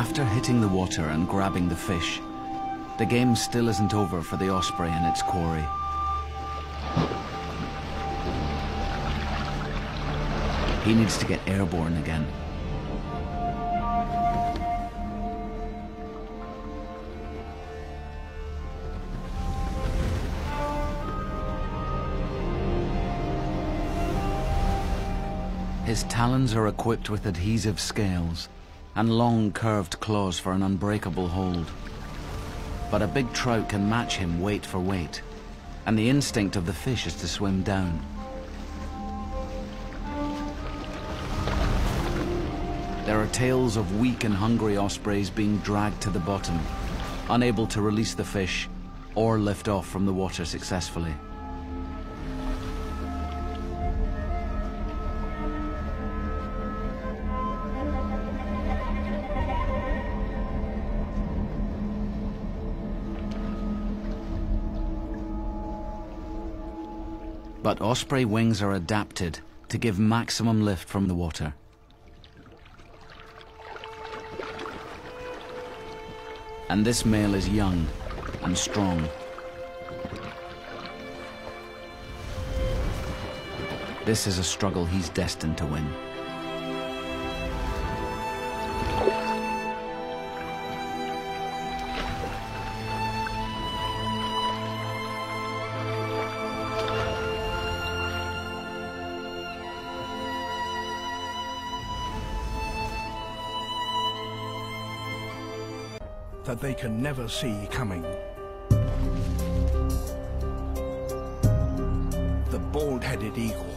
After hitting the water and grabbing the fish, the game still isn't over for the osprey and its quarry. He needs to get airborne again. His talons are equipped with adhesive scales and long curved claws for an unbreakable hold. But a big trout can match him weight for weight, and the instinct of the fish is to swim down. There are tales of weak and hungry ospreys being dragged to the bottom, unable to release the fish or lift off from the water successfully. But osprey wings are adapted to give maximum lift from the water. And this male is young and strong. This is a struggle he's destined to win. That they can never see coming. The bald-headed eagle.